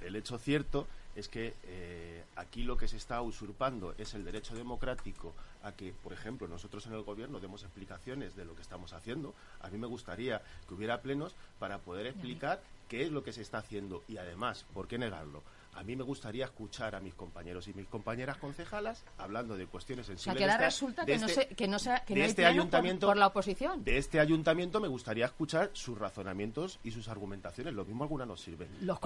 el hecho cierto es que eh, aquí lo que se está usurpando es el derecho democrático a que, por ejemplo, nosotros en el gobierno demos explicaciones de lo que estamos haciendo. A mí me gustaría que hubiera plenos para poder explicar qué es lo que se está haciendo y además, ¿por qué negarlo? A mí me gustaría escuchar a mis compañeros y mis compañeras concejalas hablando de cuestiones O sea, que ahora resulta que no, este se, que no, que de no este por- ayuntamiento- por la oposición. De este ayuntamiento me gustaría escuchar sus razonamientos y sus argumentaciones. Lo mismo alguna nos sirve. Los